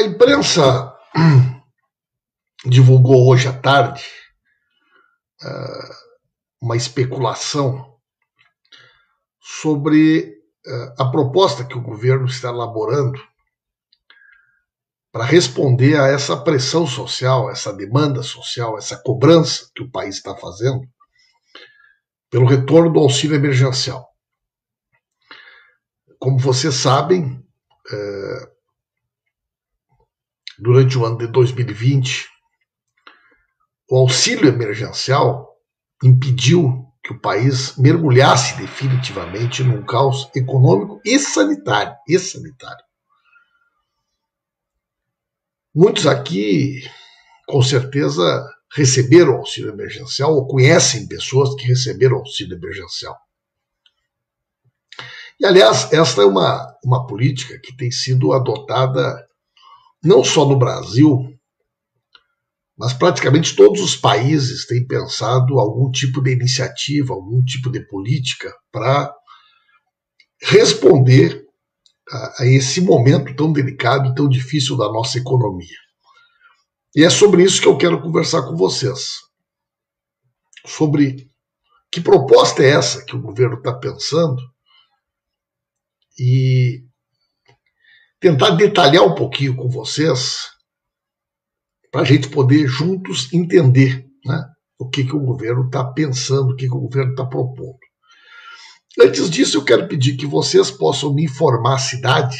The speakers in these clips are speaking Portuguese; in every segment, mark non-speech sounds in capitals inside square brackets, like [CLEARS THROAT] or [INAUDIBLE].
A imprensa [CLEARS THROAT] divulgou hoje à tarde uh, uma especulação sobre uh, a proposta que o governo está elaborando para responder a essa pressão social, essa demanda social, essa cobrança que o país está fazendo pelo retorno do auxílio emergencial. Como vocês sabem, é, durante o ano de 2020, o auxílio emergencial impediu que o país mergulhasse definitivamente num caos econômico e sanitário. E sanitário. Muitos aqui, com certeza, receberam auxílio emergencial ou conhecem pessoas que receberam auxílio emergencial. E, aliás, esta é uma, uma política que tem sido adotada não só no Brasil, mas praticamente todos os países têm pensado algum tipo de iniciativa, algum tipo de política para responder a, a esse momento tão delicado tão difícil da nossa economia. E é sobre isso que eu quero conversar com vocês. Sobre que proposta é essa que o governo está pensando e tentar detalhar um pouquinho com vocês para a gente poder juntos entender né, o que, que o governo está pensando, o que, que o governo está propondo. Antes disso, eu quero pedir que vocês possam me informar a cidade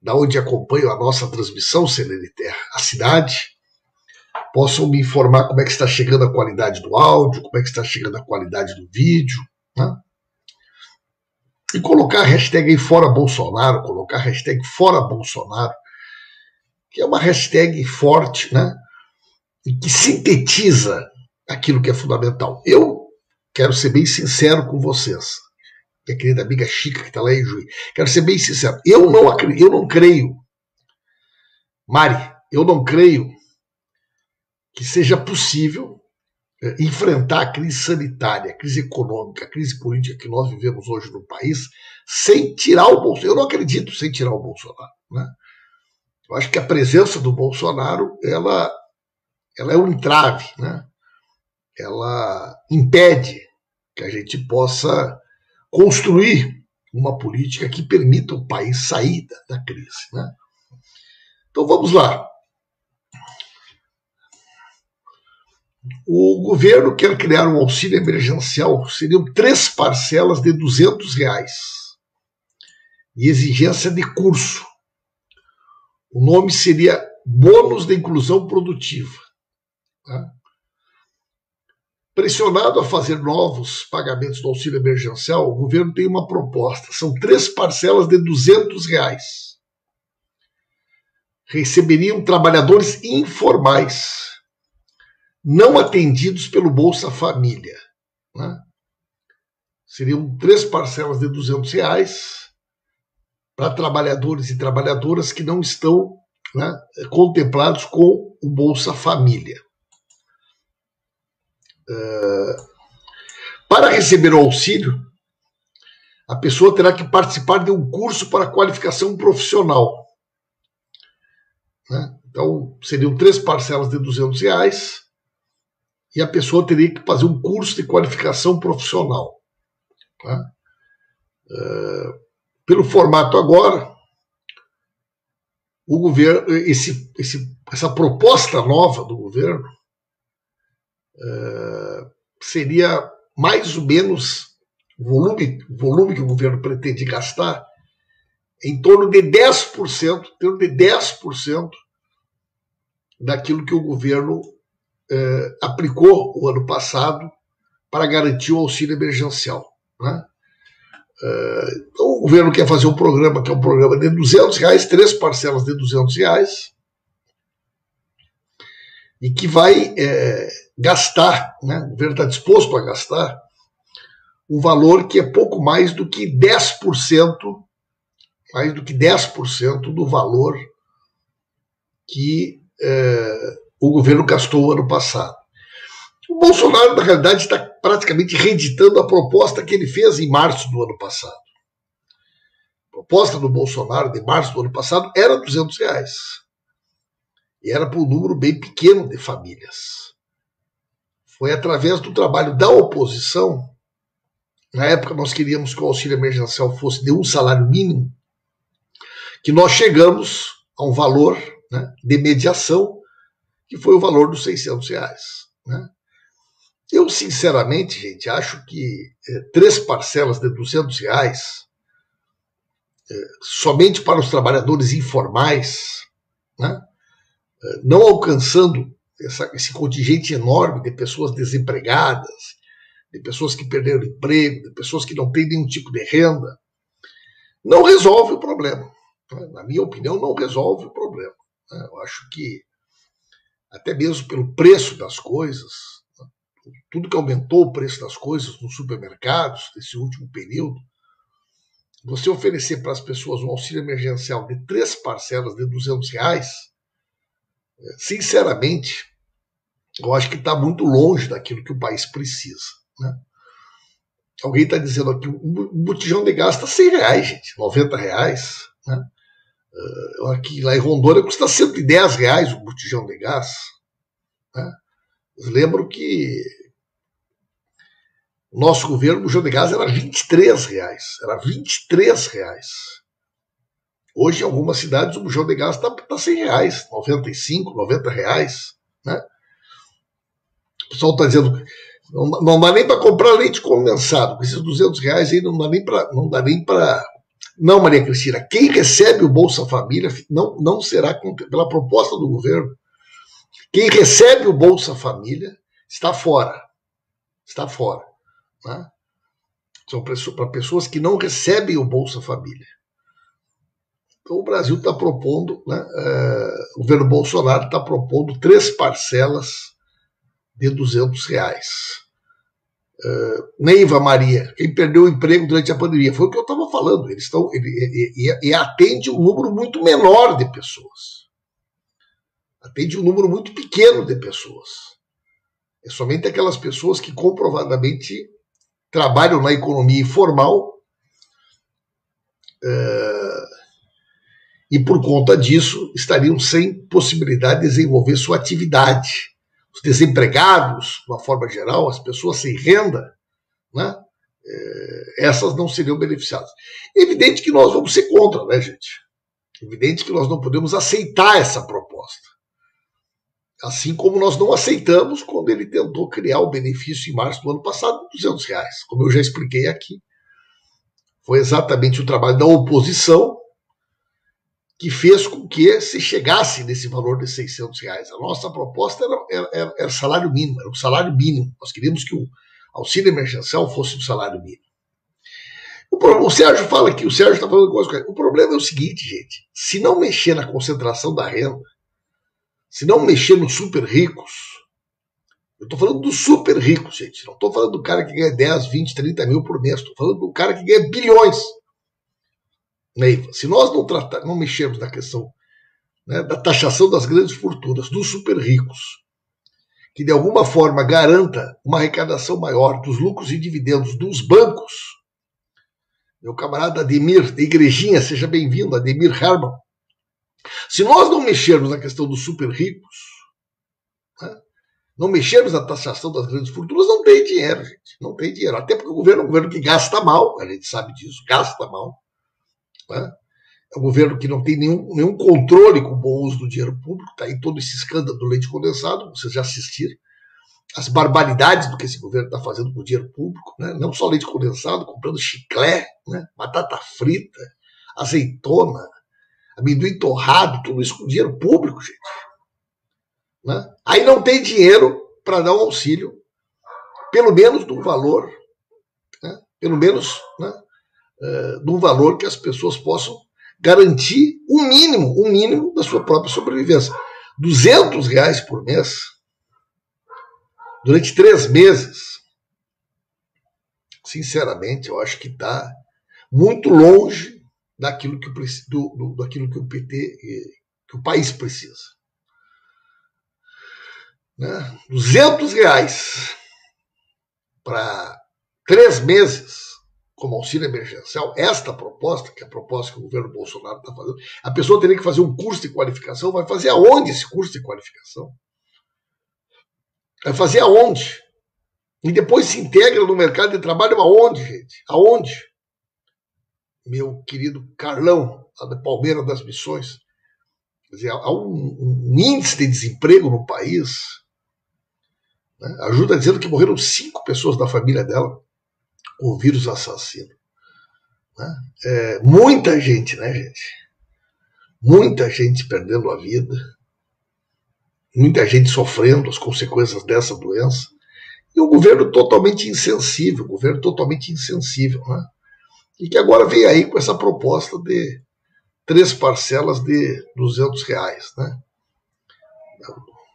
da onde acompanham a nossa transmissão Celene Terra, a cidade, possam me informar como é que está chegando a qualidade do áudio, como é que está chegando a qualidade do vídeo, né? E colocar a hashtag aí fora Bolsonaro, colocar a hashtag fora Bolsonaro, que é uma hashtag forte, né? E que sintetiza aquilo que é fundamental. Eu quero ser bem sincero com vocês minha querida amiga Chica, que está lá em Juiz. Quero ser bem sincero. Eu não, acredito, eu não creio, Mari, eu não creio que seja possível enfrentar a crise sanitária, a crise econômica, a crise política que nós vivemos hoje no país sem tirar o Bolsonaro. Eu não acredito sem tirar o Bolsonaro. Né? Eu acho que a presença do Bolsonaro ela, ela é um entrave, né? ela impede que a gente possa construir uma política que permita o país sair da, da crise. Né? Então vamos lá. O governo quer criar um auxílio emergencial, seriam três parcelas de 200 reais e exigência de curso. O nome seria bônus de inclusão produtiva. Tá? Pressionado a fazer novos pagamentos do auxílio emergencial, o governo tem uma proposta. São três parcelas de 200 reais. Receberiam trabalhadores informais, não atendidos pelo Bolsa Família. Né? Seriam três parcelas de 200 reais para trabalhadores e trabalhadoras que não estão né, contemplados com o Bolsa Família. Para receber o auxílio, a pessoa terá que participar de um curso para qualificação profissional. Né? Então, seriam três parcelas de 200 reais e a pessoa teria que fazer um curso de qualificação profissional. Tá? Uh, pelo formato agora, o governo, esse, esse, essa proposta nova do governo uh, seria mais ou menos o volume, volume que o governo pretende gastar em torno de 10%, em torno de 10% daquilo que o governo eh, aplicou o ano passado para garantir o auxílio emergencial. Né? Uh, então, o governo quer fazer um programa que é um programa de 200 reais, três parcelas de 200 reais, e que vai é, gastar, né? o governo está disposto a gastar, um valor que é pouco mais do que 10%, mais do que 10% do valor que é, o governo gastou ano passado. O Bolsonaro, na realidade, está praticamente reeditando a proposta que ele fez em março do ano passado. A proposta do Bolsonaro de março do ano passado era 200 reais. E era para um número bem pequeno de famílias. Foi através do trabalho da oposição. Na época, nós queríamos que o auxílio emergencial fosse de um salário mínimo, que nós chegamos a um valor né, de mediação, que foi o valor dos 600 reais. Né? Eu, sinceramente, gente, acho que é, três parcelas de 200 reais, é, somente para os trabalhadores informais, né, é, não alcançando essa, esse contingente enorme de pessoas desempregadas, de pessoas que perderam emprego, de pessoas que não têm nenhum tipo de renda, não resolve o problema. Né? Na minha opinião, não resolve o problema. Né? Eu acho que, até mesmo pelo preço das coisas, né? tudo que aumentou o preço das coisas nos supermercados nesse último período, você oferecer para as pessoas um auxílio emergencial de três parcelas de 200 reais, sinceramente, eu acho que está muito longe daquilo que o país precisa. Né? Alguém está dizendo aqui, um botijão de gás está 100 reais, gente, 90 reais. Né? Aqui lá em Rondônia custa 110 reais o botijão de gás. Né? Lembro que o nosso governo, o botijão de gás era 23 reais. Era 23 reais. Hoje, em algumas cidades, o bujão de gás está tá 100 reais, 95, 90 reais. Né? O pessoal está dizendo não, não dá nem para comprar leite condensado. Com esses 200 reais aí não dá nem para. Não Maria Cristina, quem recebe o Bolsa Família não, não será, pela proposta do governo, quem recebe o Bolsa Família está fora. Está fora. Né? São para pessoas que não recebem o Bolsa Família. Então o Brasil está propondo, né, é, o governo Bolsonaro está propondo três parcelas de 200 reais. Uh, Neiva Maria, quem perdeu o emprego durante a pandemia, foi o que eu estava falando. Eles estão e, e, e, atende um número muito menor de pessoas. Atende um número muito pequeno de pessoas. É somente aquelas pessoas que comprovadamente trabalham na economia informal uh, e por conta disso estariam sem possibilidade de desenvolver sua atividade os desempregados, de uma forma geral, as pessoas sem renda, né? É, essas não seriam beneficiadas. Evidente que nós vamos ser contra, né, gente? Evidente que nós não podemos aceitar essa proposta. Assim como nós não aceitamos quando ele tentou criar o benefício em março do ano passado de 200 reais, como eu já expliquei aqui. Foi exatamente o trabalho da oposição que fez com que se chegasse nesse valor de 600 reais. A nossa proposta era, era, era salário mínimo, era o salário mínimo. Nós queríamos que o auxílio emergencial fosse o salário mínimo. O, o Sérgio fala que o Sérgio está falando coisa. O problema é o seguinte, gente: se não mexer na concentração da renda, se não mexer nos super ricos, eu estou falando dos super ricos, gente. Não estou falando do cara que ganha 10, 20, 30 mil por mês. Estou falando do cara que ganha bilhões. Neiva, se nós não, tratar, não mexermos na questão né, da taxação das grandes fortunas, dos super ricos, que de alguma forma garanta uma arrecadação maior dos lucros e dividendos dos bancos, meu camarada Ademir, da Igrejinha, seja bem-vindo, Ademir Herman. Se nós não mexermos na questão dos super ricos, né, não mexermos na taxação das grandes fortunas, não tem dinheiro, gente. Não tem dinheiro. Até porque o governo é um governo que gasta mal, a gente sabe disso, gasta mal. Né? É um governo que não tem nenhum, nenhum controle com o bom uso do dinheiro público, está em todo esse escândalo do leite condensado, vocês já assistiram. As barbaridades do que esse governo está fazendo com o dinheiro público, né? não só leite condensado, comprando chiclé, né? batata frita, azeitona, amendoim torrado, tudo isso com dinheiro público, gente. Né? Aí não tem dinheiro para dar um auxílio, pelo menos um valor, né? pelo menos né? Uh, de um valor que as pessoas possam garantir um mínimo, um mínimo da sua própria sobrevivência. 200 reais por mês, durante três meses, sinceramente, eu acho que está muito longe daquilo que, do, do, daquilo que o PT, que o país precisa. Né? 200 reais para três meses como auxílio emergencial, esta proposta, que é a proposta que o governo Bolsonaro está fazendo, a pessoa teria que fazer um curso de qualificação, vai fazer aonde esse curso de qualificação? Vai fazer aonde? E depois se integra no mercado de trabalho aonde, gente? Aonde? Meu querido Carlão, lá da Palmeira das Missões. Quer dizer, há um, um índice de desemprego no país. Né? Ajuda dizendo que morreram cinco pessoas da família dela o vírus assassino. Né? É, muita gente, né, gente? Muita gente perdendo a vida, muita gente sofrendo as consequências dessa doença, e um governo totalmente insensível, um governo totalmente insensível, né? E que agora vem aí com essa proposta de três parcelas de 200 reais, né?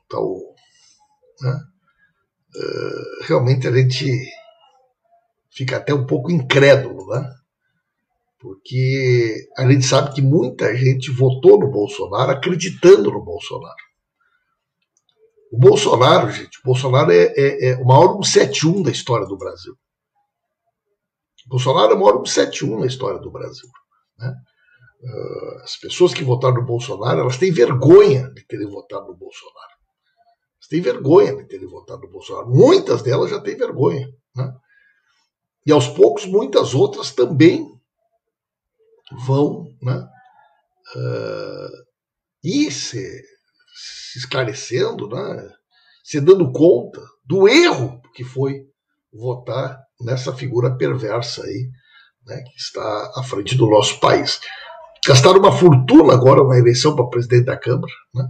Então, né? Uh, realmente a gente fica até um pouco incrédulo, né? Porque a gente sabe que muita gente votou no Bolsonaro acreditando no Bolsonaro. O Bolsonaro, gente, o Bolsonaro é, é, é o maior 171 da história do Brasil. O Bolsonaro é o maior 171 na história do Brasil. Né? Uh, as pessoas que votaram no Bolsonaro, elas têm vergonha de terem votado no Bolsonaro. Elas têm vergonha de terem votado no Bolsonaro. Muitas delas já têm vergonha. Né? E aos poucos, muitas outras também vão né, uh, ir se, se esclarecendo, né, se dando conta do erro que foi votar nessa figura perversa aí, né, que está à frente do nosso país. Gastaram uma fortuna agora na eleição para presidente da Câmara. Né?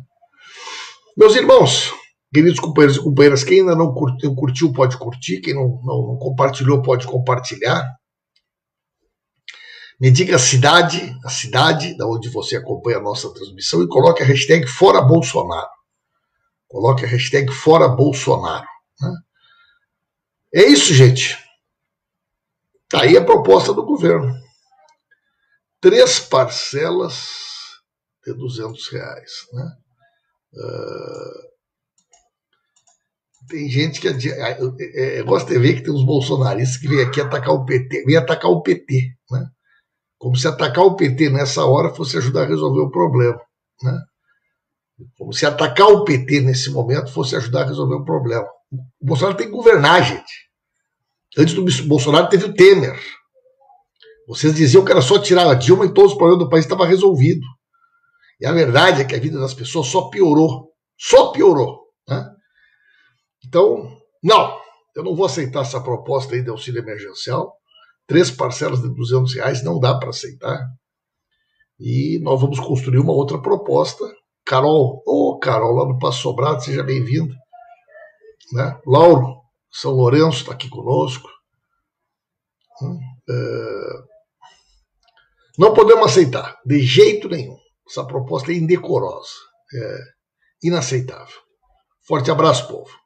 Meus irmãos, Queridos companheiros e companheiras, quem ainda não curtiu, pode curtir, quem não, não, não compartilhou pode compartilhar. Me diga a cidade, a cidade da onde você acompanha a nossa transmissão e coloque a hashtag Fora Bolsonaro. Coloque a hashtag Fora Bolsonaro. Né? É isso, gente. Tá aí a proposta do governo. Três parcelas de 200 reais. Né? Uh, tem gente que. Eu, eu gosto de ver que tem uns bolsonaristas que vêm aqui atacar o PT, vem atacar o PT, né? Como se atacar o PT nessa hora fosse ajudar a resolver o problema, né? Como se atacar o PT nesse momento fosse ajudar a resolver o problema. O Bolsonaro tem que governar, gente. Antes do Bolsonaro teve o Temer. Vocês diziam que era só tirar a Dilma e todos os problemas do país estavam resolvidos. E a verdade é que a vida das pessoas só piorou. Só piorou. Então, não, eu não vou aceitar essa proposta aí de auxílio emergencial. Três parcelas de 200 reais não dá para aceitar. E nós vamos construir uma outra proposta. Carol, ô oh, Carol, lá do Passo Sobrado, seja bem-vinda. Né? Lauro, São Lourenço está aqui conosco. Hum, é... Não podemos aceitar, de jeito nenhum. Essa proposta é indecorosa, é inaceitável. Forte abraço, povo.